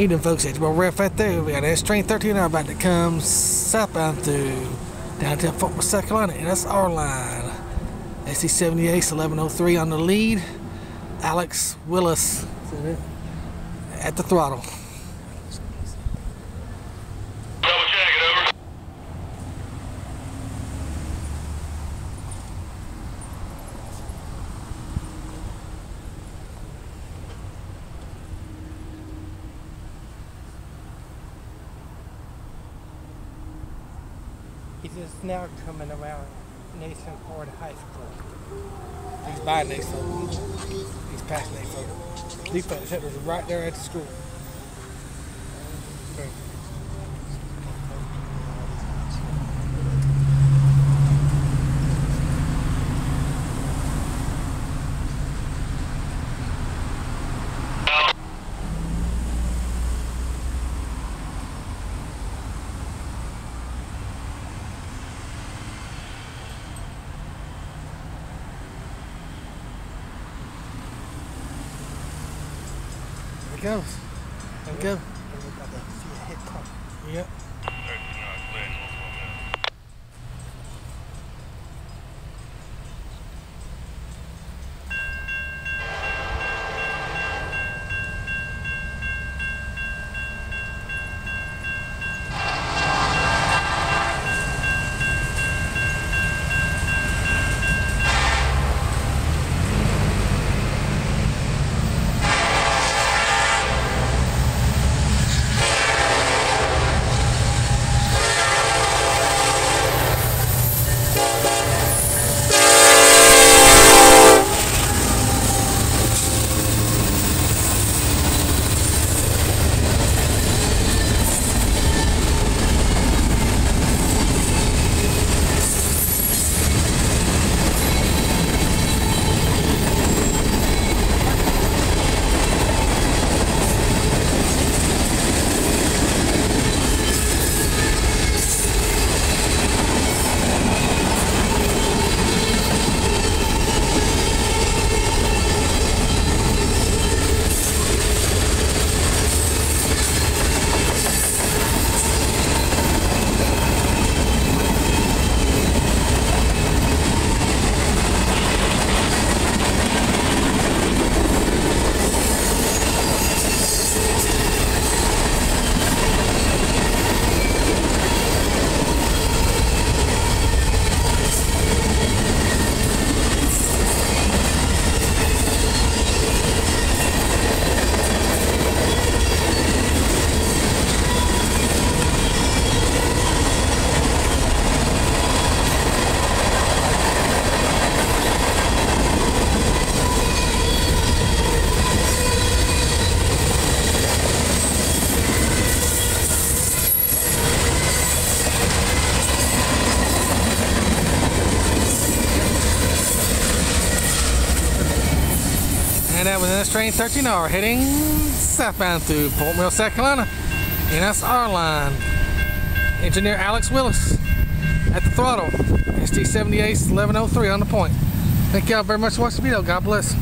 Evening, folks. It's Well Ref right there. We got S Train 13R about to come southbound through downtown Fort Mill, South Carolina, and that's our line. SD70ACE 1103 on the lead. Alex Willis at the throttle. He's just now coming around Nation Ford High School. He's by Nation Ford. He's past Nation Ford. Default ship was right there at the school. There he goes. We go. And that was S Train 13R heading southbound through Fort Mill, South Carolina. R-Line. Engineer Alex Willis at the throttle. SD70ACE 1103 on the point. Thank y'all very much for watching the video. God bless.